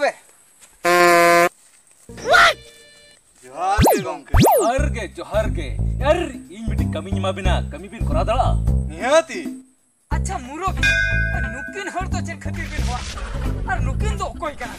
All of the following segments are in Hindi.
be. Johar ke gongke. जोहार यार इन मिटी कमी मा बिना कमी बिन करा दला. अच्छा मुरोबी और नुकिन हर तो चेन खतिर बिन हुआ। और नुकिन तो कोई करा।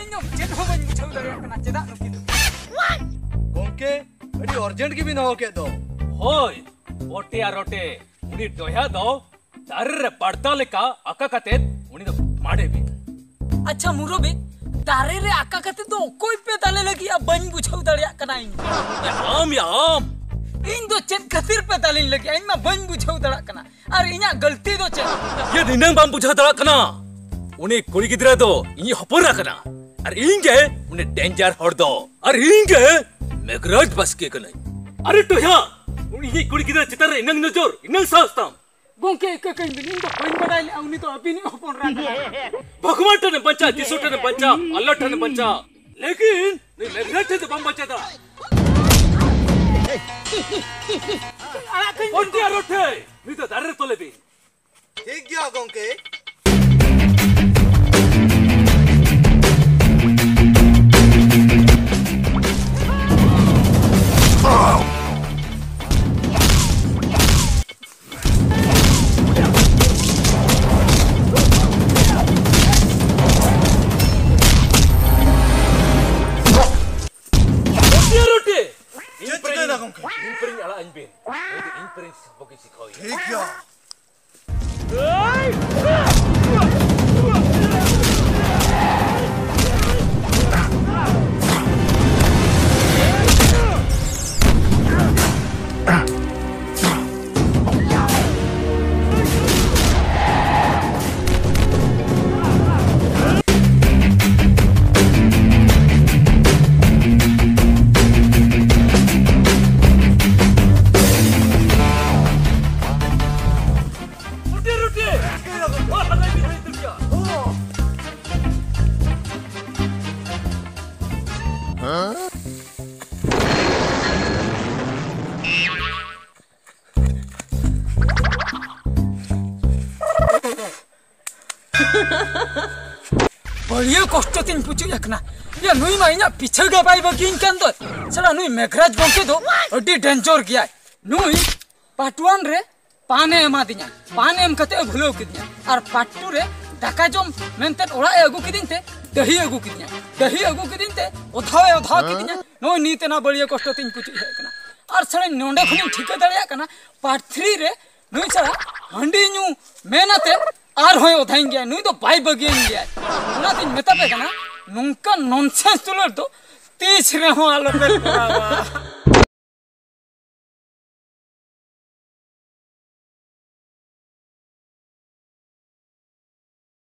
इन जो चेन हो बन मुझे उधर एक नाचे दा नुकिन ओके तो। अरे अर्जेंट की भी ना हो के दो तो? होय ओटे आ रोटे। उनी दोया दो। दर पड़ता लेका अका कते उनी तो माड़े भी। अच्छा मुरोबी दारे रे आका कते तो कोई पे ताले लगी अब बन बुझाऊ दड़िया कनाई आम या आम। इन दो चेन खतिर पे ताले लगी इन में बन बुझाऊ दड़ा कना अरे इन्हें गलती तो चल ये दिनांक बांब पूछा था करना उन्हें कोड़ी की तरह तो इन्हें हफ़ोरा करना अरे इंगे उन्हें डेंजर हो दो अरे इंगे मैं बस के करना अरे तो यहाँ उन्हें ये कोड़ी की तरह चितर रहे इन्हें नज़र इन्हें सास्ता बोंके क्या कहीं भी नहीं तो कोई बड़ा नहीं उन्हें तो अभी नहीं हफ़ोर रहा भगवान टने बच्चा जिसों टने बच्चा अल्लाह टने बच्चा लेकिन नहीं মৃত দাঁড়ের তলে দিন। ঠিক গিয়া গঙ্কে Take y'all. Ah! बढ़िया कष्ट तीन पुचुज अकना या नुई मा इना पीछे गा बाई बगिन कान दो सला नुई मेघराज गोंके दो अड्डी डेंजर गया नुई पाटुआन रे पाने एमा दिया पाने एम कते भुलो किदिया और पाटू रे दाका जम मेनते ओड़ा ए अगु किदिन ते दही अगु किदिया दही अगु किदिन ते ओधा ए ओधा किदिया नुई नीते ना बढ़िया कष्ट तीन अकना और सला नोंडे खनि ठीक दड़िया कना पार्ट 3 रे नुई सला हंडी न्यू मेनाते আর হয় ওধাই গিয়া নুই তো বাই বগিয়ে গিয়া ওনা দিন মেতা পে কানা নুঙ্কা ননসেন্স তুলর তো তিস রে হো আলো পে করাবা